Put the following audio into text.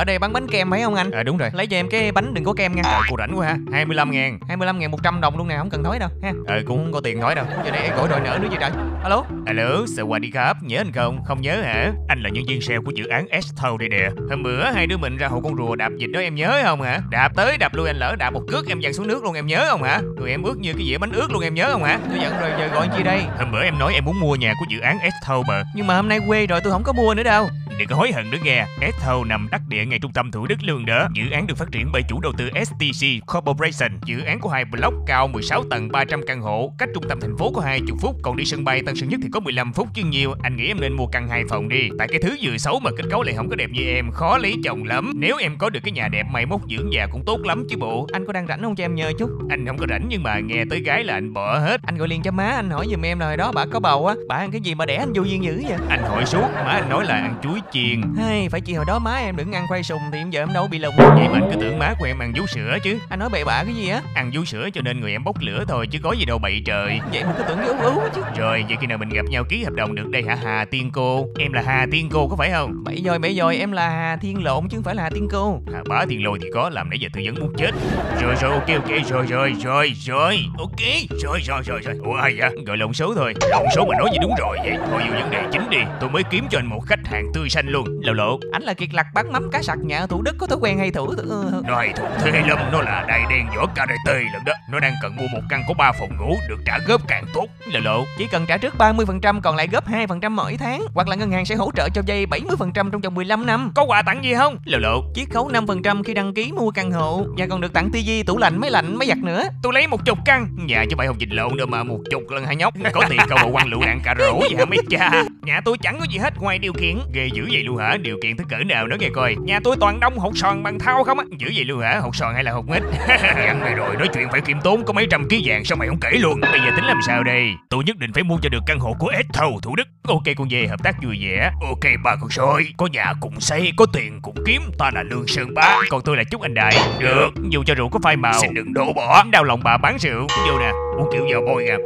Ở đây bán bánh kem phải không anh? Ờ đúng rồi Lấy cho em cái bánh đừng có kem nha Ờ cô rảnh quá ha 25 ngàn 25 ngàn 100 đồng luôn nè không cần thối đâu ha Ờ cũng không có tiền nói đâu Giờ này gọi đòi nợ nữa vậy trời Alo Alo, Sawadee Nhớ anh không? Không nhớ hả? Anh là nhân viên sale của dự án S-Town đây nè Hôm bữa hai đứa mình ra hồ con rùa đạp dịch đó em nhớ không hả? Đạp tới đạp lui anh lỡ đạp một cước em văng xuống nước luôn em nhớ không hả? Rồi em ướt như cái dĩa bánh ướt luôn em nhớ không hả? Tôi giận rồi giờ gọi chi đây Hôm bữa em nói em muốn mua nhà của dự án S-Town mà Nhưng mà hôm nay quê rồi tôi không có mua nữa đâu Đừng có hối hận nữa nghe S-Town nằm đắc địa ngay trung tâm Thủ Đức luôn đó Dự án được phát triển bởi chủ đầu tư STC Corporation. Dự án của hai block cao 16 tầng 300 căn hộ. Cách trung tâm thành phố có 20 phút, Còn đi sân bay Tân Sơn Nhất thì có 15 phút chứ nhiều. Anh nghĩ em nên mua căn hai phòng đi. Tại cái thứ vừa xấu mà kết cấu lại không có đẹp như em, Khó lấy chồng lắm. Nếu em có được cái nhà đẹp mai mốt, dưỡng già cũng tốt lắm chứ bộ. Anh có đang rảnh không cho em nhờ chút? Anh không có rảnh nhưng mà nghe tới gái là anh bỏ hết. Anh gọi liền cho má, anh hỏi giùm em là hồi đó bà có bầu á. Bà ăn cái gì mà đẻ anh vô duyên dữ vậy? Anh hỏi suốt, má anh nói là ăn chuối chiên. Hay phải chi hồi đó má em đừng ăn khoai sùng Thì giờ em đâu bị lùng Vậy mà anh cứ tưởng má của em ăn vú sữa chứ. Anh nói bậy bạ cái gì á? Ăn vú sữa cho nên người em bốc lửa thôi chứ có gì đâu bậy trời. Vậy mà cứ tưởng ú ú chứ. Rồi vậy khi nào mình gặp nhau ký hợp đồng được đây hả? Hà Tiên Cô. Em là Hà Tiên Cô có phải không? Bậy rồi bậy rồi em là Hà Thiên Lộn chứ không phải là Hà Tiên Cô. Hà Bá Thiên Lôi thì có làm nãy giờ tư vấn muốn chết. Rồi rồi ok ok rồi rồi rồi rồi. Ok rồi rồi rồi rồi. Ủa ai vậy? Gọi lộn số thôi. Lộn số mà nói gì đúng rồi vậy? Thôi vô vấn đề chính đi. Tôi mới kiếm cho anh một khách hàng tươi xanh luôn. Lộ lộ Anh là kiệt lạc bán mắm cá sặc nhà Thủ Đức có thói quen hay thủ. Nó hay thủ thế lắm Nó là đại đen võ karate lần đó. Nó đang cần mua một căn có 3 phòng ngủ Được trả góp càng tốt. Lộ lộ Chỉ cần trả trước 30% còn lại góp 2% mỗi tháng. Hoặc là ngân hàng sẽ hỗ trợ cho vay 70% trong vòng 15 năm. Có quà tặng gì không? Lộ lộ Chiết khấu 5% khi đăng ký mua căn hộ. Và còn được tặng tivi, tủ lạnh, máy lạnh, máy giặt nữa. Tôi lấy một chục căn. Nhà chứ phải không dịch lộn đâu mà một chục lần hai nhóc. Có tiền câu bộ quăng lựu đạn cà rổ gì hả mấy cha. Nhà tôi chẳng có gì hết ngoài điều kiện Ghê dữ vậy luôn hả? Điều kiện tới cỡ nào đó nghe coi. Nhà tôi toàn đông hột sòn bằng thau không á. Dữ vậy luôn hả? Hột sòn hay là hột mít? Gắn mày rồi nói chuyện phải kiêm tốn Có mấy trăm ký vàng sao mày không kể luôn? Bây giờ tính làm sao đây? Tôi nhất định phải mua cho được căn hộ của Thầu Thủ Đức. Ok con về hợp tác vui vẻ. Ok ba con soi Có nhà cùng xây Có tiền cùng kiếm. Ta là Lương Sơn Bá Còn tôi là Trúc Anh Đại. Được. Dù cho rượu có phai màu. Xin đừng đổ bỏ. Đau lòng bà bán rượu. Vô nè. Uống kiểu vào bôi nha